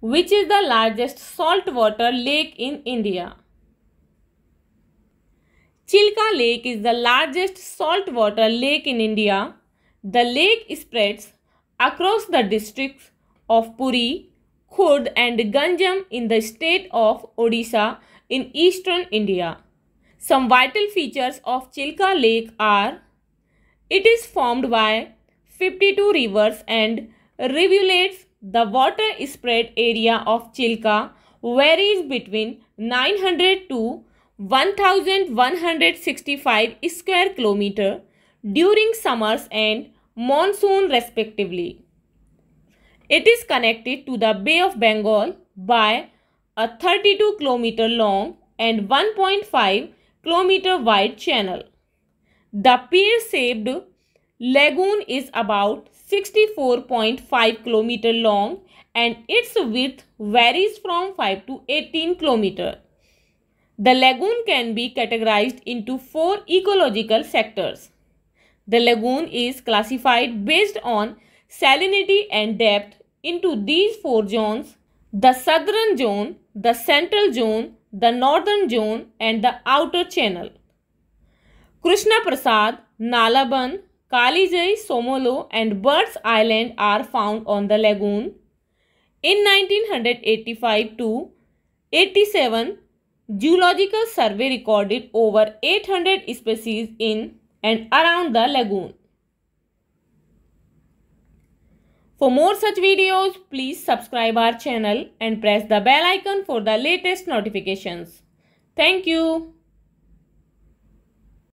Which is the largest saltwater lake in India? Chilka Lake is the largest saltwater lake in India. The lake spreads across the districts of Puri, Khurda and Ganjam in the state of Odisha in eastern India. Some vital features of Chilka Lake are it is formed by 52 rivers and rivulets. The water spread area of Chilka varies between 900 to 1165 square kilometer during summers and monsoon respectively. It is connected to the Bay of Bengal by a 32 kilometer long and 1.5 kilometer wide channel. The pear-shaped lagoon is about 64.5 kilometer long and its width varies from 5 to 18 kilometer. The lagoon can be categorized into four ecological sectors. The lagoon is classified based on salinity and depth into these four zones, the southern zone, the central zone, the northern zone and the outer channel. Krishna Prasad, Nalaban, Kalijai, Somolo and Birds Island are found on the lagoon. In 1985 to 87, Geological Survey recorded over 800 species in and around the lagoon. For more such videos, please subscribe our channel and press the bell icon for the latest notifications. Thank you.